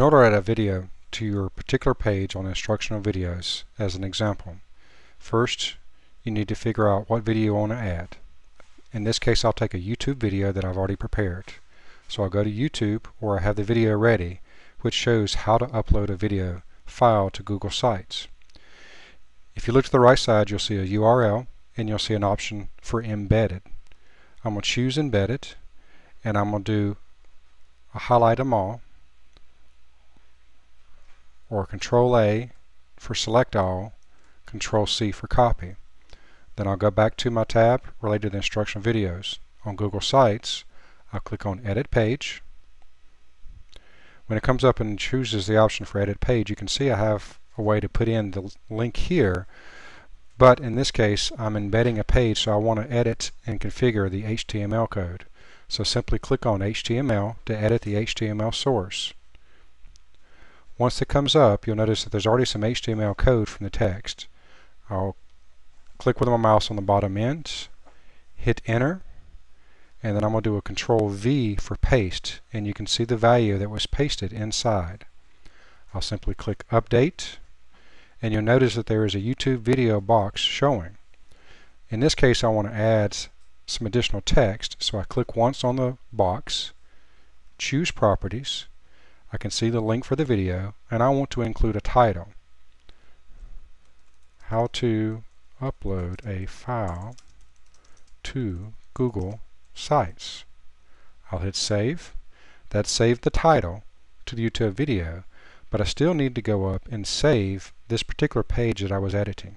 In order to add a video to your particular page on instructional videos, as an example, first you need to figure out what video you want to add. In this case I'll take a YouTube video that I've already prepared. So I'll go to YouTube where I have the video ready which shows how to upload a video file to Google Sites. If you look to the right side you'll see a URL and you'll see an option for embedded. I'm going to choose embedded and I'm going to do a highlight them all or Control A for select all, Control C for copy. Then I'll go back to my tab related to the instructional videos. On Google Sites, I'll click on Edit Page. When it comes up and chooses the option for Edit Page, you can see I have a way to put in the link here, but in this case I'm embedding a page so I want to edit and configure the HTML code. So simply click on HTML to edit the HTML source. Once it comes up, you'll notice that there's already some HTML code from the text. I'll click with my mouse on the bottom end, hit enter, and then I'm going to do a control V for paste, and you can see the value that was pasted inside. I'll simply click update, and you'll notice that there is a YouTube video box showing. In this case I want to add some additional text, so I click once on the box, choose properties, I can see the link for the video and I want to include a title. How to upload a file to Google Sites. I'll hit save. That saved the title to the YouTube video but I still need to go up and save this particular page that I was editing.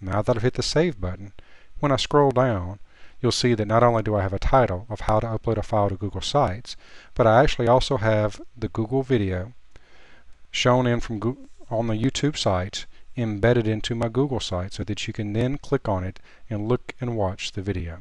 Now that I've hit the save button, when I scroll down you'll see that not only do I have a title of how to upload a file to Google Sites, but I actually also have the Google video shown in from Google, on the YouTube site embedded into my Google site so that you can then click on it and look and watch the video.